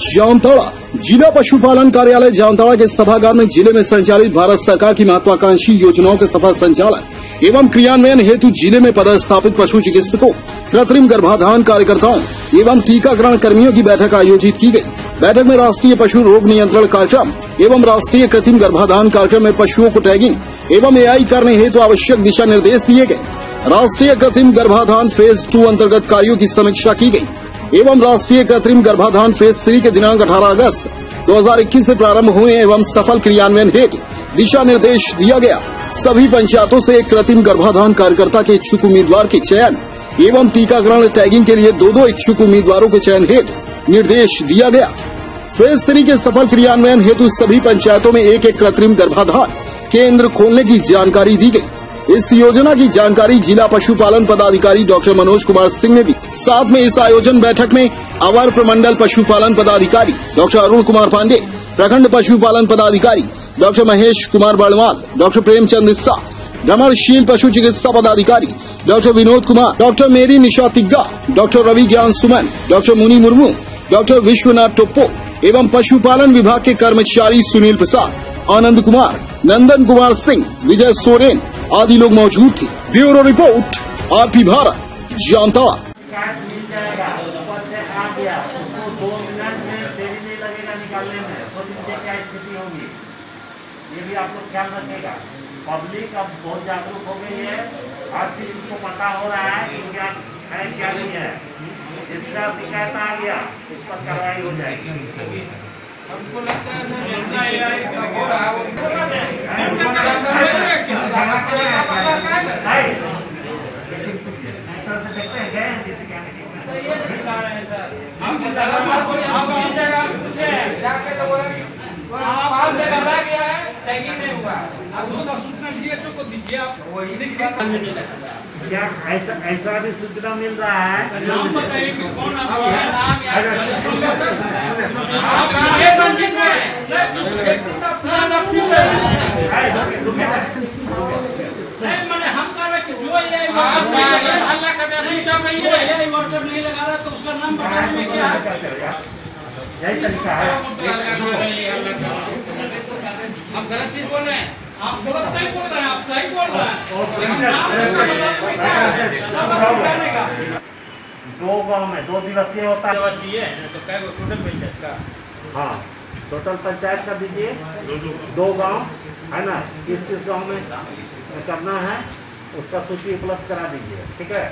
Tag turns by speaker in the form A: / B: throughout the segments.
A: जामताड़ा जिला पशुपालन कार्यालय जामताड़ा के सभागार में ज़िले में संचालित भारत सरकार की महत्वाकांक्षी योजनाओं के सफल संचालन एवं क्रियान्वयन हेतु ज़िले में पदस्थापित पशु चिकित्सकों, कृत्रिम गर्भाधान कार्यकर्ताओं एवं टीकाकरण कर्मियों की बैठक आयोजित की गई। बैठक में राष्ट्रीय पशु रोग नियंत्रण कार्यक्रम एवं राष्ट्रीय कृत्रिम गर्भाधान कार्यक्रम में पशुओं को टैगिंग एवं एआई करने हेतु आवश्यक दिशा निर्देश दिए गए। राष्ट्रीय कृत्रिम गर्भाधान फ़ेज़ टू अंतर्गत कार्यो की समीक्षा की गई। एवं राष्ट्रीय कृत्रिम गर्भाधान फ़ेज़ थ्री के दिनांक 18 अगस्त 2021 से प्रारंभ हुए एवं सफल क्रियान्वयन हेतु दिशा निर्देश दिया गया। सभी पंचायतों से एक कृत्रिम गर्भाधान कार्यकर्ता के इच्छुक उम्मीदवार के चयन एवं टीकाकरण टैगिंग के लिए दो दो इच्छुक उम्मीदवारों के चयन हेतु निर्देश दिया गया। फ़ेज़ थ्री के सफल क्रियान्वयन हेतु सभी पंचायतों में एक एक कृत्रिम गर्भाधान केंद्र खोलने की जानकारी दी गई। इस योजना की जानकारी जिला पशुपालन पदाधिकारी डॉक्टर मनोज कुमार सिंह ने दी। साथ में इस आयोजन बैठक में अवर प्रमंडल पशुपालन पदाधिकारी डॉक्टर अरुण कुमार पांडे, प्रखंड पशुपालन पदाधिकारी डॉक्टर महेश कुमार बड़वाल, डॉक्टर प्रेमचंद इस्सा भ्रमणशील पशु चिकित्सा पदाधिकारी डॉक्टर विनोद कुमार, डॉक्टर मेरी निशा तिग्गा, डॉक्टर रवि ज्ञान सुमन, डॉक्टर मुनि मुर्मू, डॉक्टर विश्वनाथ टोप्पो एवं पशुपालन विभाग के कर्मचारी सुनील प्रसाद, आनंद कुमार, नंदन कुमार सिंह, विजय सोरेन आदि लोग मौजूद थे। Bureau report RP Bharat Jamtara
B: card मिल जाएगा ऊपर से आ गया उसको दो मिनट में देरी नहीं लगेगा निकालने में तो दीजिए क्या स्थिति होगी ये भी आप लोग ख्याल रखेगा पब्लिक अब बहुत जागरूक हो गई है। हर चीज़ उसको पता हो रहा है कि क्या है क्या नहीं है। इसका शिकायत आ गया उस पर कार्रवाई हो जाएगी।
C: हमको लगता है वो
B: नहीं। इस तरह से देखते हैं गए हैं जिससे क्या
C: हैं आप तो आप आप है? आप
B: ऐसा ऐसा भी सूचना मिल रहा है
C: नाम बताइए कौन आदमी है नाम
B: अगर
C: आप ये पंजीत में नहीं उसके पूरा प्लान आप क्यों ले रहे हैं
B: है, रुके, रुके।
C: नहीं मैंने हम कह रहे कि जो
B: यही तरीका है
C: आप गलत चीज़ बोल रहे हैं आप गलत नहीं बोल रहे हैं आप सही बोल रहे हैं
B: दो गाँव में दो दिवसीय होता है
C: टोटल जाएगा
B: हाँ टोटल पंचायत का दीजिए। दो गाँव, है ना? किस किस गाँव में करना है? उसका सूची उपलब्ध करा दीजिए, ठीक है?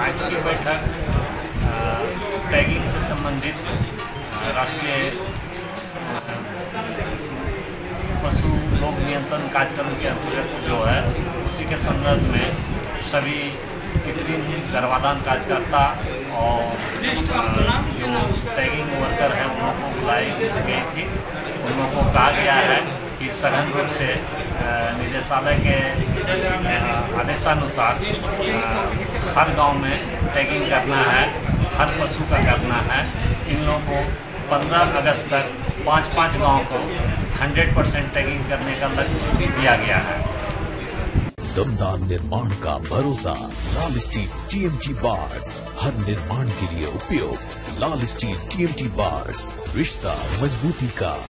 D: आज की बैठक टैगिंग से संबंधित राष्ट्रीय पशु रोग नियंत्रण कार्यक्रम के अंतर्गत जो है, उसी के संदर्भ में सभी कृत्रिम गर्भाधान कार्यकर्ता और जो टैगिंग वर्कर हैं, उन लोगों को बुलाई गई थी। उन लोगों को कहा गया है कि सघन रूप से निदेशालय के आदेशानुसार हर गाँव में टैगिंग करना है, हर पशु का करना है। इन लोगों को 15 अगस्त तक पाँच पाँच गाँव को 100 परसेंट टैगिंग करने का लक्ष्य दिया गया है।
E: दमदार निर्माण का भरोसा, लाल स्टील टीएमटी बार्स हर निर्माण के लिए उपयोग, लाल स्टील टीएमटी बार्स रिश्ता मजबूती का।